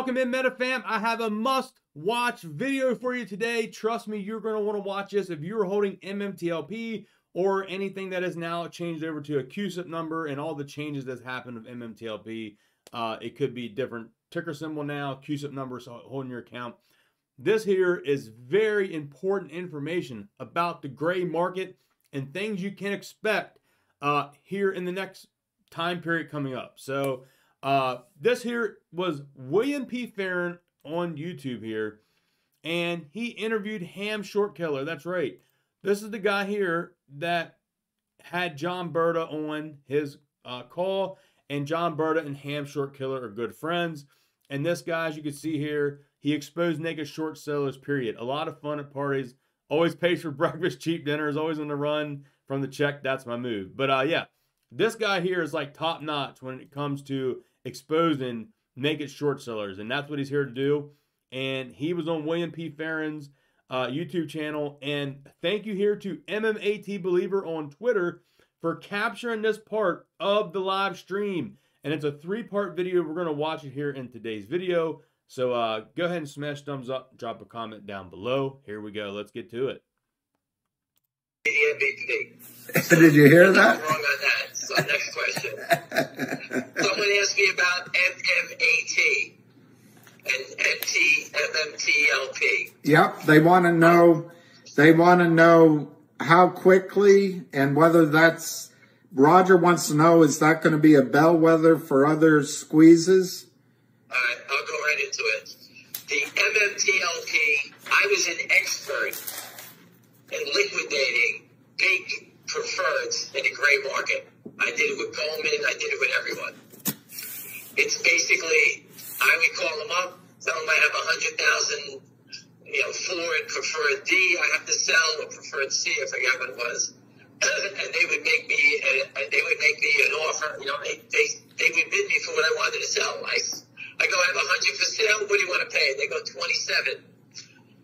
Welcome in, MetaFam. I have a must watch video for you today. Trust me, you're going to want to watch this if you're holding MMTLP or anything that is now changed over to a CUSIP number and all the changes that's happened of MMTLP. Uh, it could be different ticker symbol now, CUSIP numbers holding your account. This here is very important information about the gray market and things you can expect uh, here in the next time period coming up. So uh, this here was William P. Farron on YouTube here, and he interviewed Ham Short Killer. That's right. This is the guy here that had John Brda on his uh, call, and John Brda and Ham Short Killer are good friends. And this guy, as you can see here, he exposed naked short sellers, period. A lot of fun at parties. Always pays for breakfast, cheap dinners, always on the run from the check. That's my move. But uh, yeah, this guy here is like top notch when it comes to exposing naked short sellers, and that's what he's here to do. And he was on William P. Farron's uh, YouTube channel. And thank you here to MMAT Believer on Twitter for capturing this part of the live stream. And it's a three part video. We're going to watch it here in today's video. So uh, go ahead and smash thumbs up, drop a comment down below. Here we go. Let's get to it. Did you hear that? On. So next question. Someone asked me about MMAT and MT, MMTLP. Yep, they want to know. They want to know how quickly and whether that's. Roger wants to know: is that going to be a bellwether for other squeezes? All right, I'll go right into it. The MMTLP. I was an expert in liquidating big preferreds in the gray market. I did it with Goldman. I did it with everyone. It's basically I would call them up, tell them I have a hundred thousand, you know, forward preferred D. I have to sell or preferred C. I forget what it was. and they would make me, uh, they would make me an offer. You know, they, they, they would bid me for what I wanted to sell. I, I go, I have a hundred for sale. What do you want to pay? They go twenty-seven.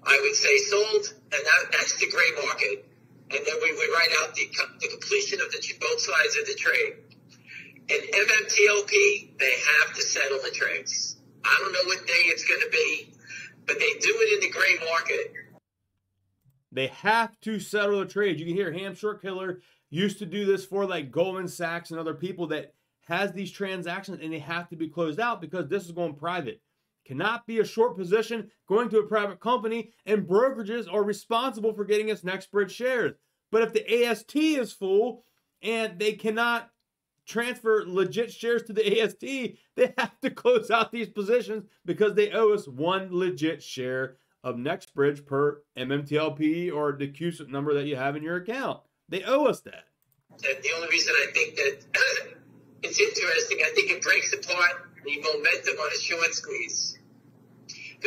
I would say sold, and that, that's the gray market. And then we would write out the, the completion of the both sides of the trade. In MMTLP, they have to settle the trades. I don't know what day it's going to be, but they do it in the gray market. They have to settle the trade. You can hear Ham Short Killer used to do this for like Goldman Sachs and other people that has these transactions and they have to be closed out because this is going private. Cannot be a short position going to a private company and brokerages are responsible for getting its NextBridge shares. But if the AST is full and they cannot transfer legit shares to the AST, they have to close out these positions because they owe us one legit share of NextBridge per MMTLP or the CUSIP number that you have in your account. They owe us that. The only reason I think that it's interesting, I think it breaks apart the momentum on a short squeeze.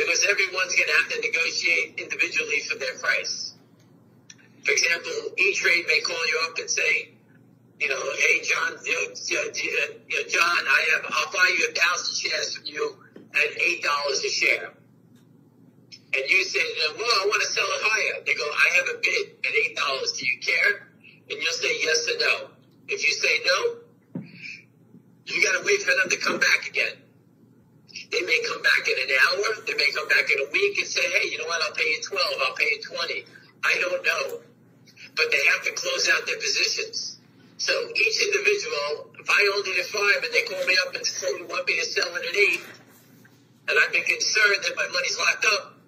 Because everyone's going to have to negotiate individually for their price. For example, E-Trade may call you up and say, you know, hey John, you know, you know, uh, John, I have, I'll buy you a thousand shares from you at eight dollars a share. And you say, well, I want to sell it higher. They go, I have a bid at eight dollars. Do you care? And you'll say yes or no. If you say no, you got to wait for them to come back again. They may come back in an hour. They may come back in a week and say, hey, you know what? I'll pay you 12. I'll pay you 20. I don't know. But they have to close out their positions. So each individual, if I owned it at five and they call me up and say you want me to sell it at eight, and I've been concerned that my money's locked up,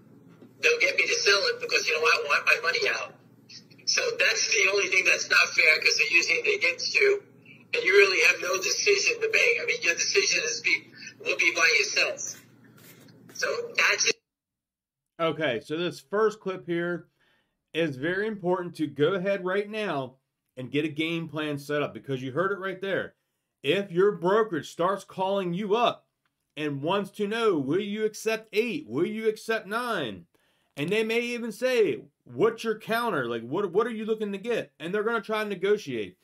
they'll get me to sell it because you know I want my money out. So that's the only thing that's not fair because they're using it against you, and you really have no decision to make. I mean, your decision is be will be by yourself. So that's it. Okay, so this first clip here is very important to go ahead right now and get a game plan set up because you heard it right there. If your brokerage starts calling you up and wants to know, will you accept eight? Will you accept nine? And they may even say, what's your counter? Like, what, what are you looking to get? And they're going to try to negotiate.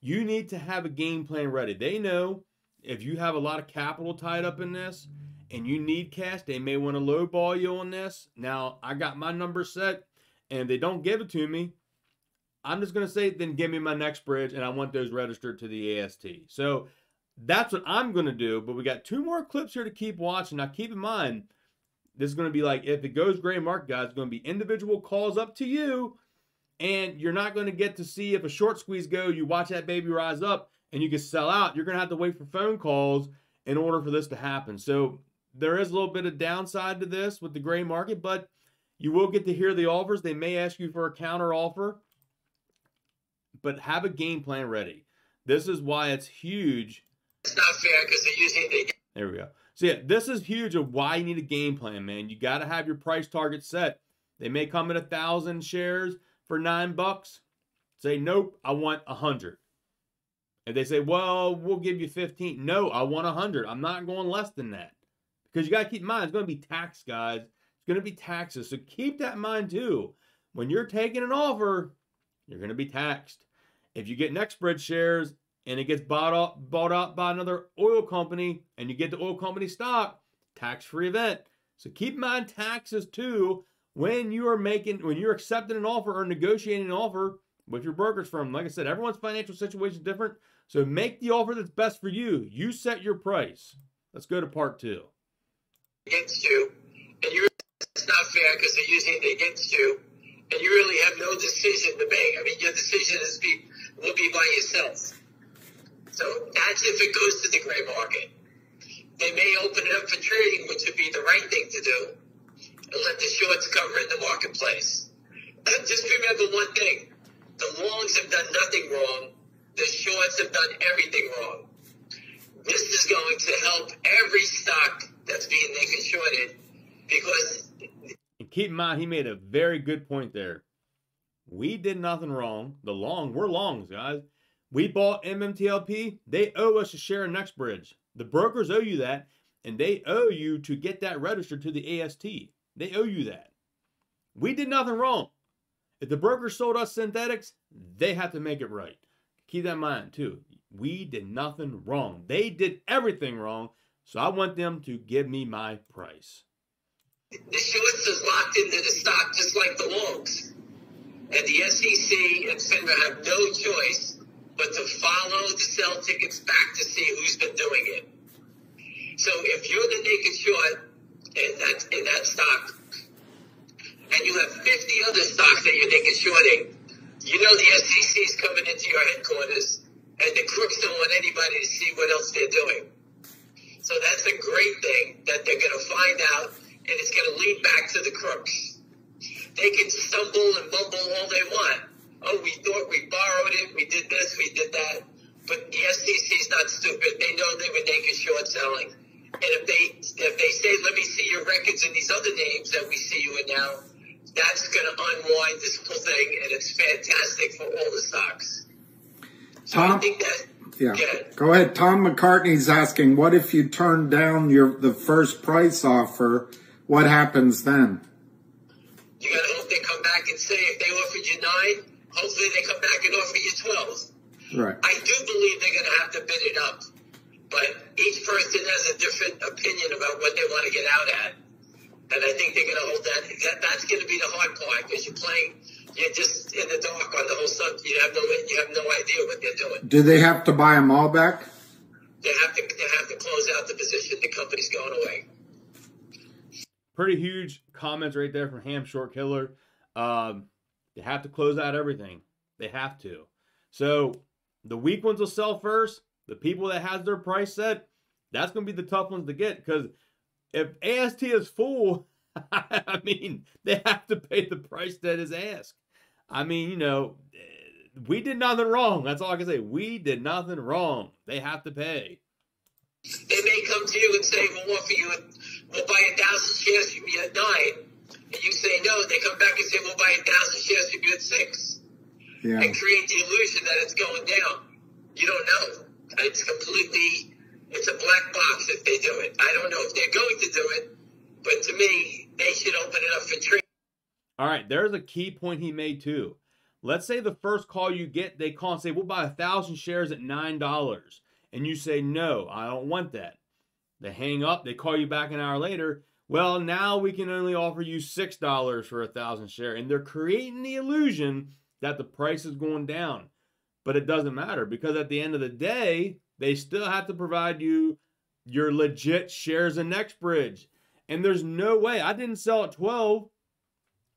You need to have a game plan ready. They know if you have a lot of capital tied up in this and you need cash, they may want to lowball you on this. Now, I got my number set and they don't give it to me, I'm just going to say, then give me my NextBridge, and I want those registered to the AST. So that's what I'm going to do. But we got two more clips here to keep watching. Now, keep in mind, this is going to be like if it goes gray market, guys, it's going to be individual calls up to you. And you're not going to get to see if a short squeeze go, you watch that baby rise up and you can sell out. You're going to have to wait for phone calls in order for this to happen. So there is a little bit of downside to this with the gray market, but you will get to hear the offers. They may ask you for a counter offer, but have a game plan ready. This is why it's huge. It's not fair because they're using the. There we go. So yeah, this is huge of why you need a game plan, man. You got to have your price target set. They may come at a thousand shares for nine bucks. Say nope, I want a hundred. If they say, well, we'll give you 15. No, I want 100. I'm not going less than that. Because you got to keep in mind, it's going to be tax, guys. It's going to be taxes. So keep that in mind too. When you're taking an offer, you're going to be taxed. If you get NextBridge shares and it gets bought up, bought out by another oil company and you get the oil company stock, tax-free event. So keep in mind taxes too when you are making, when you're accepting an offer or negotiating an offer with your brokerage firm. Like I said, everyone's financial situation is different. So make the offer that's best for you. You set your price. Let's go to part two. Against you, and you it's not fair because they're using it against you, and you really have no decision to make. I mean, your decision is be will be by yourself. So that's if it goes to the gray market. They may open it up for trading, which would be the right thing to do, and let the shorts cover in the marketplace. Just remember one thing: the longs have done nothing wrong the shorts have done everything wrong. This is going to help every stock that's being naked shorted because. And keep in mind, he made a very good point there. We did nothing wrong. The long, we're longs, guys. We bought MMTLP. They owe us a share of NextBridge. The brokers owe you that, and they owe you to get that registered to the AST. They owe you that. We did nothing wrong. If the brokers sold us synthetics, they have to make it right. Keep that in mind too. We did nothing wrong. They did everything wrong. So I want them to give me my price. The shorts is locked into the stock just like the longs. And the SEC and FINRA have no choice but to follow the sell tickets back to see who's been doing it. So if you're the naked short in that in that stock, and you have 50 other stocks that you're naked shorting, you know the SEC is coming into your headquarters, and the crooks don't want anybody to see what else they're doing. So that's a great thing that they're going to find out, and it's going to lead back to the crooks. They can stumble and mumble all they want. Oh, we thought we borrowed it, we did this, we did that. But the SEC is not stupid. They know they were naked short selling. And if they if they say, let me see your records in these other names that we see you in now, that's going to unwind this whole thing, and it's fantastic for all the stocks. So Tom, that, yeah. Go ahead. Tom McCartney's asking, what if you turn down your the first price offer? What happens then? You got to hope they come back and say if they offered you nine, hopefully they come back and offer you twelve. Right. I do believe they're going to have to bid it up, but each person has a different opinion about what they want to get out at. And I think they're going to hold that. that that's going to be the hard part because you're playing, you're just in the dark on the whole subject. You have no, you have no idea what they're doing. Do they have to buy them all back? They have to, they have to close out the position. The company's going away. Pretty huge comments right there from Ham Short Killer. Um, they have to close out everything. They have to. So the weak ones will sell first. The people that has their price set, that's going to be the tough ones to get because if AST is full, I mean, they have to pay the price that is asked. I mean, you know, we did nothing wrong. That's all I can say. We did nothing wrong. They have to pay. They may come to you and say, "We'll offer you, we'll buy a thousand shares from you at nine. and you say no. They come back and say, "We'll buy a thousand shares from you at six. Yeah. and create the illusion that it's going down. You don't know. It's completely it's a black box if they do it. I don't know if they're going to do it, but to me, they should open it up for trade. All right, there's a key point he made too. Let's say the first call you get, they call and say, We'll buy a thousand shares at nine dollars. And you say, No, I don't want that. They hang up, they call you back an hour later. Well, now we can only offer you six dollars for a thousand share. And they're creating the illusion that the price is going down. But it doesn't matter because at the end of the day, they still have to provide you your legit shares in NextBridge. And there's no way I didn't sell at 12.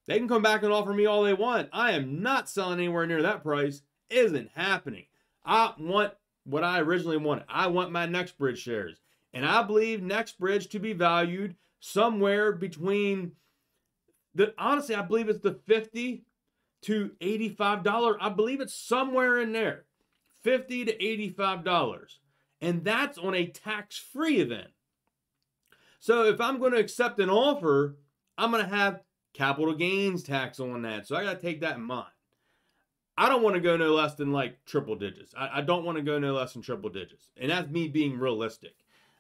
They can come back and offer me all they want. I am not selling anywhere near that price. Isn't happening. I want what I originally wanted. I want my NextBridge shares. And I believe NextBridge to be valued somewhere between the honestly, I believe it's the 50 to $85. I believe it's somewhere in there. 50 to $85. And that's on a tax-free event. So if I'm going to accept an offer, I'm going to have capital gains tax on that. So I got to take that in mind. I don't want to go no less than like triple digits. I, I don't want to go no less than triple digits. And that's me being realistic.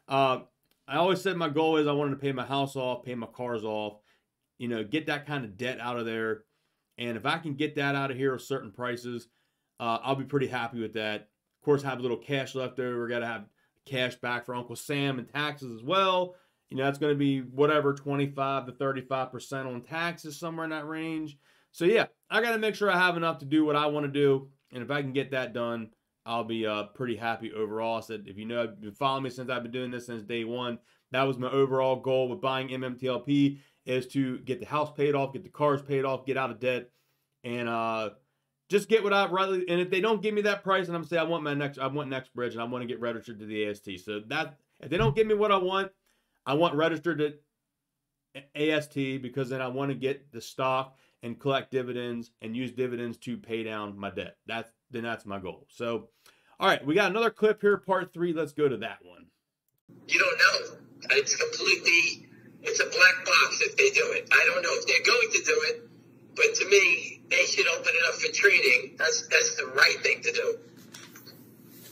Uh, I always said my goal is I wanted to pay my house off, pay my cars off, you know, get that kind of debt out of there. And if I can get that out of here at certain prices, uh, I'll be pretty happy with that. Of course, have a little cash left over. Got to have cash back for Uncle Sam and taxes as well. You know, that's going to be whatever 25 to 35% on taxes, somewhere in that range. So, yeah, I got to make sure I have enough to do what I want to do. And if I can get that done, I'll be uh, pretty happy overall. I said, if you know, I've been following me since I've been doing this since day one. That was my overall goal with buying MMTLP is to get the house paid off, get the cars paid off, get out of debt, and uh, just get what I rightly. And if they don't give me that price, and I'm saying I want my next, I want NextBridge, and I want to get registered to the AST. So that if they don't give me what I want, I want registered to AST because then I want to get the stock and collect dividends and use dividends to pay down my debt. That's then that's my goal. So, all right, we got another clip here, part three. Let's go to that one. You don't know. It's completely it's a black box if they do it. I don't know if they're going to do it, but to me, they should open it up for trading. That's that's the right thing to do.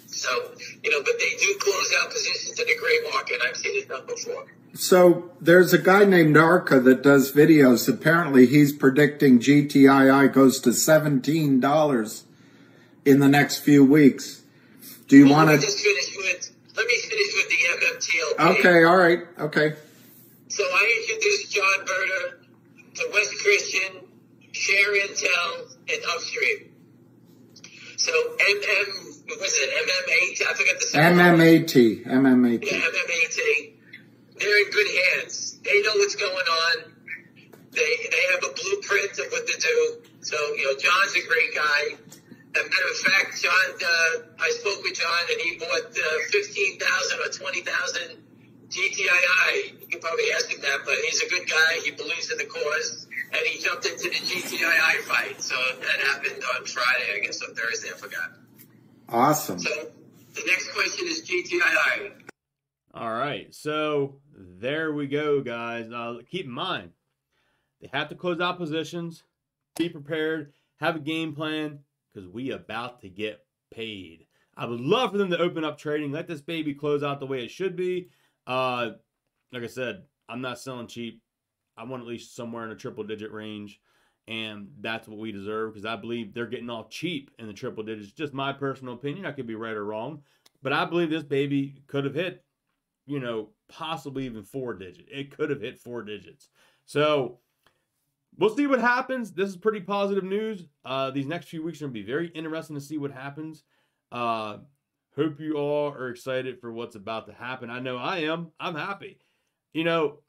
So, you know, but they do close out positions in the gray market. I've seen it done before. So there's a guy named Arca that does videos. Apparently, he's predicting GTII goes to seventeen dollars in the next few weeks. Do you well, want to just finish with? Let me finish with the MMTLP. Okay, all right, okay. So I introduced John Brda to Wes Christian, Share Intel, and Upstream. So MM, what was it MMAT? I forgot the second MMAT, MMAT. Yeah, MMAT. They're in good hands. They know what's going on. They they have a blueprint of what to do. So you know, John's a great guy. As a matter of fact, John, uh, I spoke with John, and he bought uh, fifteen thousand or twenty thousand GTII. You can probably ask him that, but he's a good guy. He believes in the cause, jumped into the GTII fight. So that happened on Friday, I guess, on Thursday. I forgot. Awesome. So the next question is GTII. All right, so there we go, guys. Now keep in mind, they have to close out positions, be prepared, have a game plan, because we about to get paid. I would love for them to open up trading, let this baby close out the way it should be. Uh, like I said, I'm not selling cheap. I want at least somewhere in a triple digit range. And that's what we deserve because I believe they're getting all cheap in the triple digits. Just my personal opinion. I could be right or wrong. But I believe this baby could have hit, you know, possibly even four digits. It could have hit four digits. So we'll see what happens. This is pretty positive news. Uh, these next few weeks are going to be very interesting to see what happens. Uh, Hope you all are excited for what's about to happen. I know I am. I'm happy. You know,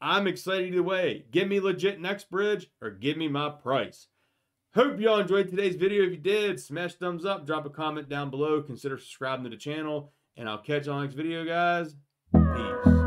I'm excited either way. Give me legit NextBridge or give me my price. Hope y'all enjoyed today's video. If you did, smash thumbs up, drop a comment down below, consider subscribing to the channel, and I'll catch you on next video, guys. Peace.